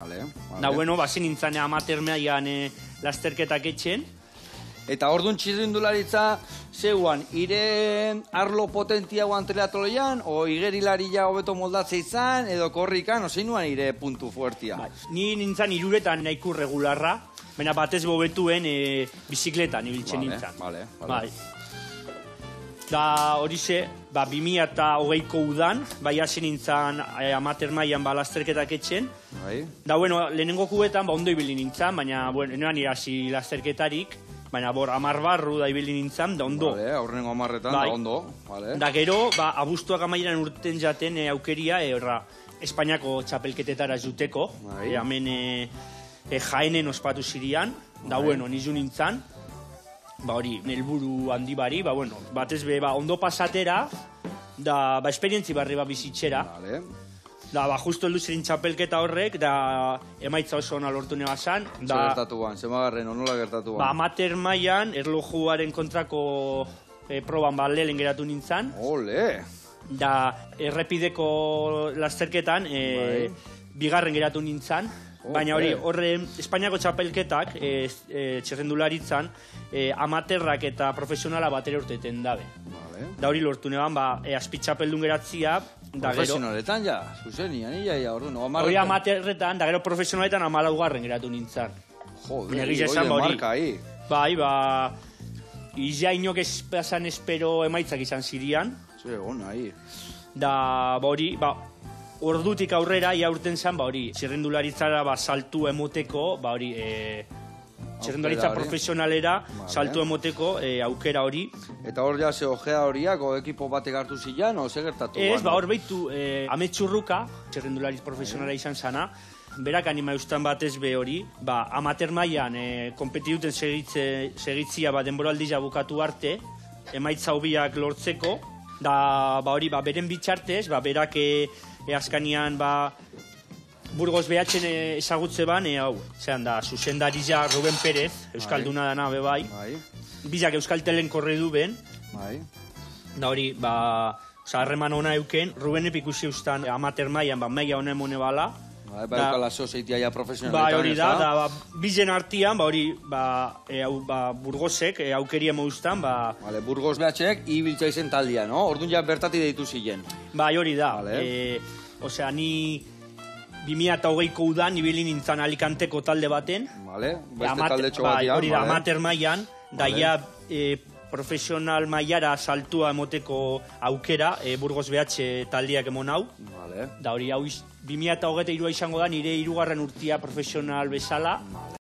Vale, vale. Da, bueno, bazen nintzen amatermean e, lasterketak etxen. Eta orduan txirrindularitza zeuan, ire arlo potentiago antreatoloian, o igerilari ja hobeto moldatze izan, edo korrikan, o zeinuan ire puntu fuertia. Bai. Ni nintzen iruretan nahiko regularra, baina batez bobetuen e, bizikletan ibiltzen Vale, nintzen. vale, vale. Bai. Da horixe, ba, 2000 eta hogeiko udan, bai hasi nintzen e, amater mailan ba, lasterketak etxen. Bai, Da, bueno, lehenengo kubetan ba, ondo ibili nintzen, baina, bueno, enoan irasi lasterketarik, baina bor, amar barru da ibili nintzen, da ondo. vale, aurrenengo amarretan, Bai. da ondo, vale. Da gero, ba, abuztuak amaieran urten jaten e, aukeria, e, horra, Espainiako txapelketetara juteko, Bai. e, hemen e, e, jaenen ospatu zirian, da Bai. bueno, nizu nintzen, ba hori, helburu handi bari, ba bueno, batez be, ba, ondo pasatera, da, ba, esperientzi barri ba bizitzera, Vale, da, ba, justo heldu zirin txapelketa horrek, da, emaitza oso ona lortu nebazan, Zer da, gertatu ban, zemagarren, onola gertatu ba, ban. amater mailan, erlojuaren kontrako e, proban ba, lehen geratu nintzen, Ole, da errepideko lasterketan e, bigarren geratu nintzen, baina hori horre Espainiako txapelketak e, e, txerrendularitzan e, amaterrak eta profesionala batera urteten dabe. vale. Da hori lortu neban, ba, e, azpitxapeldun geratzia, da gero... Profesionaletan ja, zuzenian, ia, ia, orduan, no, Hori amarretan. amaterretan, da gero profesionaletan amalaugarren geratu nintzen. Joder, Baina egia hori esan, de ba, hori. marka, ahi. Bai, ba... Izia inok espazan espero emaitzak izan zirian, Zer egon, ahi. da ba hori, ba, ordutik aurrera, ia urten zen, ba hori, txirrendularitzara ba, saltu emoteko, ba hori, e, txirrendularitza Aukera hori. profesionalera Vale. saltu emoteko e, aukera hori. Eta hor ja, ze ojea horiak, o ekipo batek hartu zilan, o ze gertatu Ez, ba hor behitu, e, ametxurruka, txirrendularitz profesionala izan zana, berak anima eustan batez be hori, ba, amater mailan e, kompetituten segitze, segitzia ba, denboraldia bukatu arte, emaitza hobiak lortzeko, da ba hori, ba, beren bitxartez, ba, berak e, askanian, ba, Burgos behatzen e, ezagutze ban, e, hau, zean da, zuzendaria Ruben Pérez, Euskalduna dana be bai, Bai, bizak Euskaltelen korre du ben, bai. Da hori, ba, oza, harreman ona euken, Rubenek ikusi ustan amater mailan, ba, maila honen mone bala. Bai, Da- bai, eukala zozeitia ja profesionaletan, Ba, hori da, da, ba, bizen artian, ba, hori, ba, e, hau, ba, burgosek, e, aukeria moustan, ba, Vale, Burgos behatxek, ibiltza izen taldia, no? Orduan ja bertati deitu zilen. ba, hori da. Vale. E, osea, ni 2008ko udan, ibili nintzen alikanteko talde baten, Vale, beste Amate- talde bai, txobatian, hori da, amater mailan, da Vale. ja e, profesional mailara saltua emoteko aukera, e, Burgos BH taldiak emon hau. Vale. Da hori hau iz- 2023 izango da nire hirugarren urtia profesional bezala.